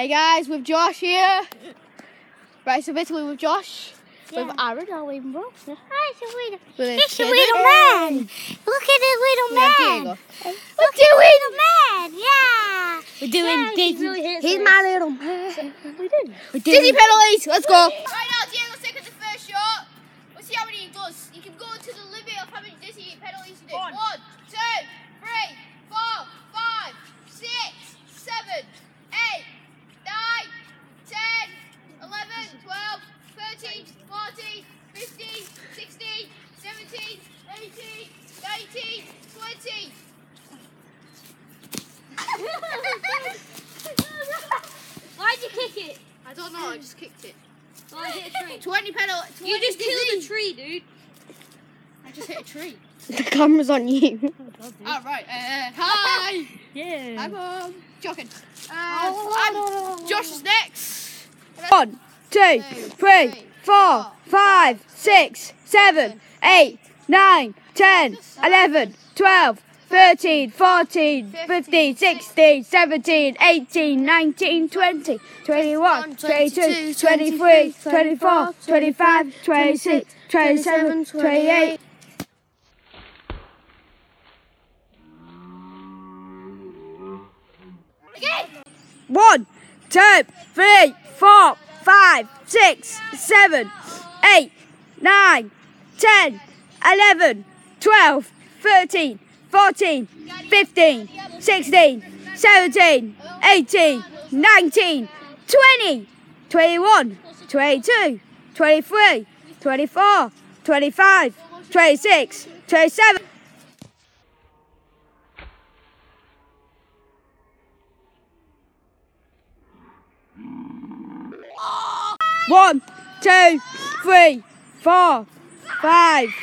Hey guys, with Josh here. Right, so basically with Josh, Yeah. with Aaron, our waving bro. Hi, it's a little, With it's a little man. Look at the little Yeah, man. Diego. Look at the little man. Yeah. We're doing Yeah, he's dizzy. really handsome. he's my little man. We did. We're Disney doing penalties, let's go. Right now, Diego's taking the first shot. We'll see how many he does. He can go to the limit of how many dizzy penalties he does. One. One, two, three, four, five, six, seven, eight, nine, ten, eleven, twelve, thirteen, fourteen, fifteen, sixteen, seventeen, eighteen, nineteen, twenty. Why'd you kick it? I I just kicked it. Oh, I hit a tree. 20 penalties. You just killed a tree, dude. I just hit a tree. the camera's on you. All right. Uh, hi. Yeah. Hi, Mum. Joking. Uh, I'm, Josh is next. One, two, three, four, five, six, seven, eight, nine, ten, eleven, twelve, thirteen, fourteen, fifteen, sixteen, seventeen, eighteen, nineteen, twenty, twenty-one, twenty-two, twenty-three, twenty-four, twenty-five, twenty-six, twenty-seven, twenty-eight. One, two, three, four, five, six, seven, eight, nine, ten, eleven, twelve, thirteen, fourteen, fifteen, sixteen, seventeen, eighteen, nineteen, twenty, twenty-one, twenty-two, twenty-three, twenty-four, twenty-five, twenty-six, twenty-seven. One, two, three, four, five,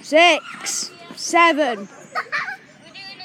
six, seven,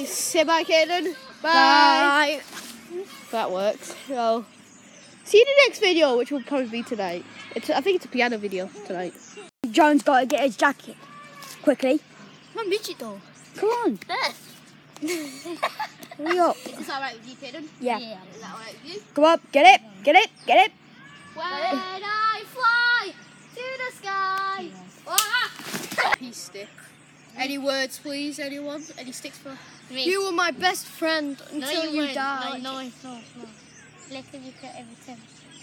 Guys. Say bye, Kaden. Bye. That works. So, see you in the next video, which will probably be tonight. It's, I think it's a piano video tonight. John's got to get his jacket quickly. Come on, reach it though. Come on, hurry up. Is that alright with you, Kaden? Yeah. Is that alright with you? Come up, get it, get it, get it. When I fly to the Any words, please? Anyone? Any sticks for? me? You were my best friend No, you, weren't. No, no, it's not. No. Look at you cut everything.